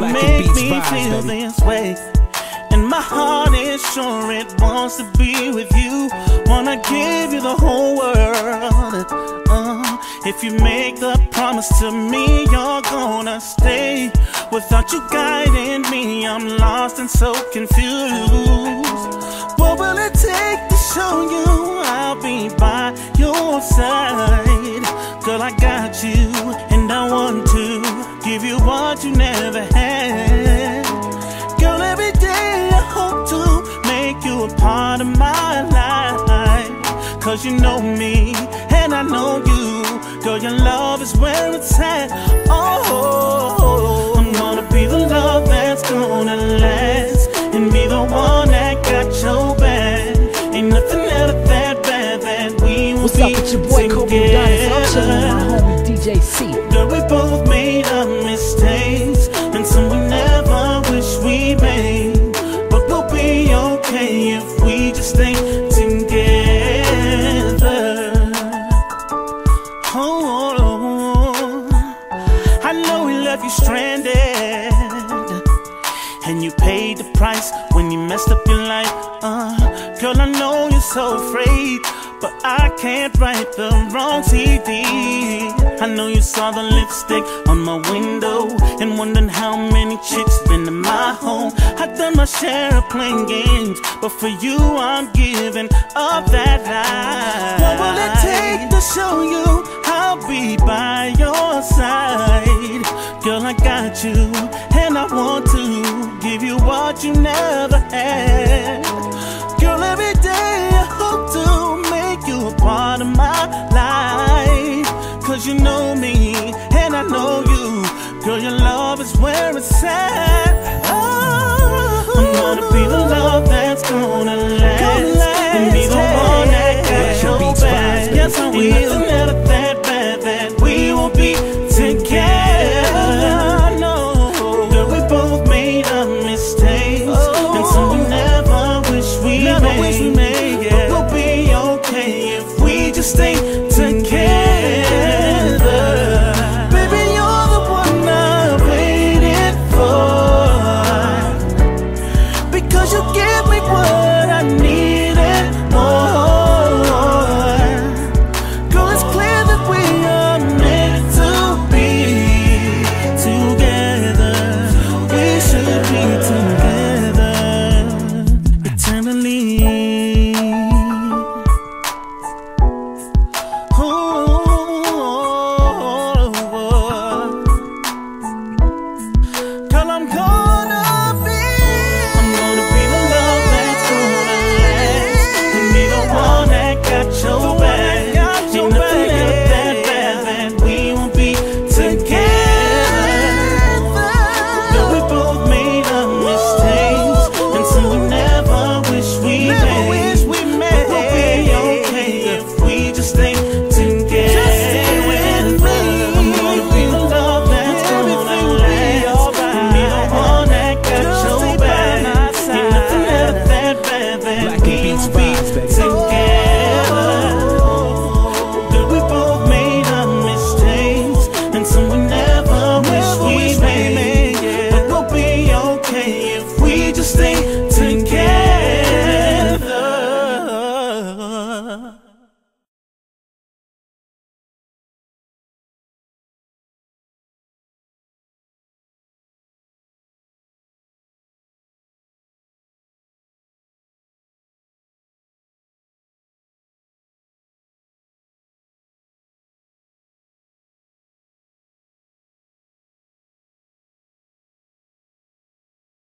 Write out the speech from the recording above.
one make me vibes, feel baby. this way. And my heart is sure it wants to be with you. Wanna give you the whole world. Uh, if you make the promise to me, you're gonna stay. Without you guiding me, I'm lost and so confused. What will it take to show you I'll be by your side? Girl, I got you, and I want to give you what you never had. Girl, every day I hope to make you a part of my life. Cause you know me, and I know you. Girl, your love is where it's at. Oh, I'm gonna be the love that's gonna last, and be the one that got your back. Ain't nothing ever that bad that we will What's up with your boy Kobe Adonis? I'm chilling with my homie DJ C. when you messed up your life. Uh, girl, I know you're so afraid, but I can't write the wrong CD. I know you saw the lipstick on my window and wondering how many chicks been in my home. I've done my share of playing games, but for you I'm giving up that life. What will it take to show you I'll be by side? Girl, I got you, and I want to give you what you never had. Girl, every day I hope to make you a part of my life. Cause you know me, and I know you. Girl, your love is where it's at. Oh, I'm gonna be the love that's gonna last. And be the one that got your back. Yes, I will. Nothing ever that bad that we will be if just think